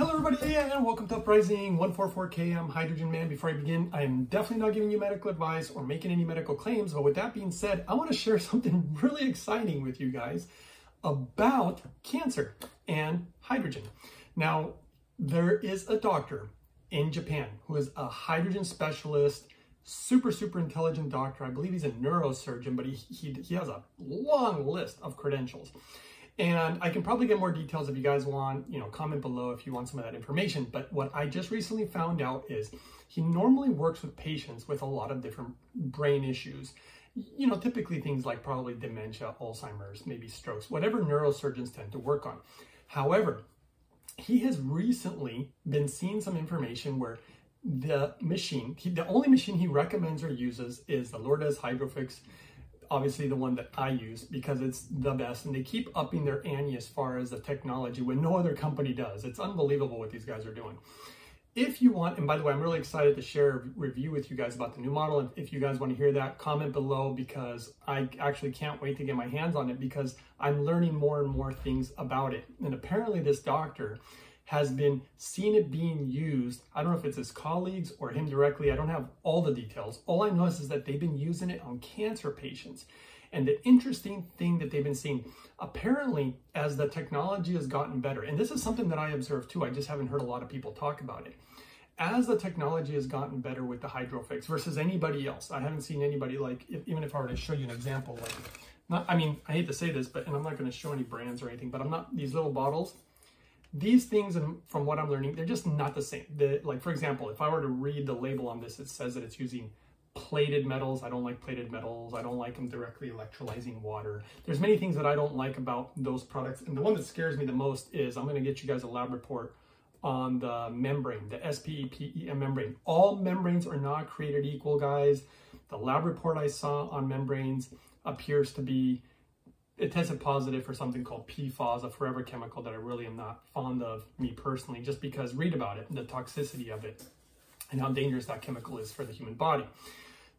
Hello everybody and welcome to Uprising 144K. I'm Hydrogen Man. Before I begin, I am definitely not giving you medical advice or making any medical claims, but with that being said, I want to share something really exciting with you guys about cancer and hydrogen. Now, there is a doctor in Japan who is a hydrogen specialist, super, super intelligent doctor. I believe he's a neurosurgeon, but he, he, he has a long list of credentials. And I can probably get more details if you guys want, you know, comment below if you want some of that information. But what I just recently found out is he normally works with patients with a lot of different brain issues. You know, typically things like probably dementia, Alzheimer's, maybe strokes, whatever neurosurgeons tend to work on. However, he has recently been seeing some information where the machine, he, the only machine he recommends or uses is the Lourdes Hydrofix obviously the one that I use because it's the best and they keep upping their ante as far as the technology when no other company does. It's unbelievable what these guys are doing. If you want, and by the way, I'm really excited to share a review with you guys about the new model. And if you guys want to hear that, comment below because I actually can't wait to get my hands on it because I'm learning more and more things about it. And apparently this doctor has been seen it being used. I don't know if it's his colleagues or him directly. I don't have all the details. All I know is, is that they've been using it on cancer patients. And the interesting thing that they've been seeing, apparently, as the technology has gotten better, and this is something that I observed too, I just haven't heard a lot of people talk about it. As the technology has gotten better with the Hydrofix versus anybody else, I haven't seen anybody like, if, even if I were to show you an example, like, not, I mean, I hate to say this, but, and I'm not going to show any brands or anything, but I'm not, these little bottles, these things, and from what I'm learning, they're just not the same. The, like, for example, if I were to read the label on this, it says that it's using plated metals. I don't like plated metals. I don't like them directly electrolyzing water. There's many things that I don't like about those products. And the one that scares me the most is I'm going to get you guys a lab report on the membrane, the SPE/PEM membrane. All membranes are not created equal, guys. The lab report I saw on membranes appears to be it tested positive for something called PFAS, a forever chemical that I really am not fond of, me personally, just because read about it, the toxicity of it, and how dangerous that chemical is for the human body.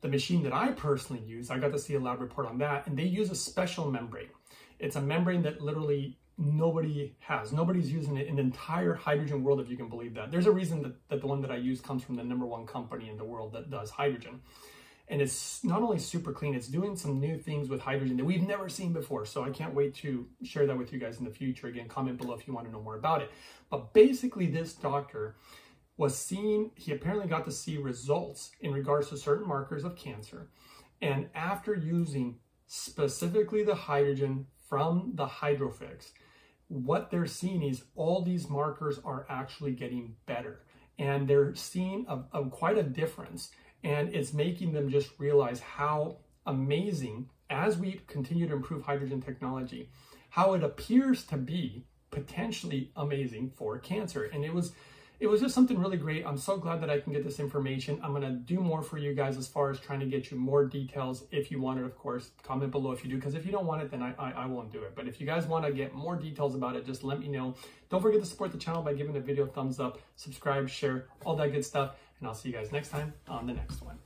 The machine that I personally use, I got to see a lab report on that, and they use a special membrane. It's a membrane that literally nobody has. Nobody's using it in the entire hydrogen world, if you can believe that. There's a reason that, that the one that I use comes from the number one company in the world that does hydrogen and it's not only super clean, it's doing some new things with hydrogen that we've never seen before. So I can't wait to share that with you guys in the future. Again, comment below if you want to know more about it. But basically, this doctor was seeing, he apparently got to see results in regards to certain markers of cancer. And after using specifically the hydrogen from the Hydrofix, what they're seeing is all these markers are actually getting better. And they're seeing a, a quite a difference and it's making them just realize how amazing, as we continue to improve hydrogen technology, how it appears to be potentially amazing for cancer. And it was it was just something really great. I'm so glad that I can get this information. I'm going to do more for you guys as far as trying to get you more details if you want it, of course. Comment below if you do, because if you don't want it, then I, I, I, won't do it. But if you guys want to get more details about it, just let me know. Don't forget to support the channel by giving the video a thumbs up, subscribe, share, all that good stuff. And I'll see you guys next time on the next one.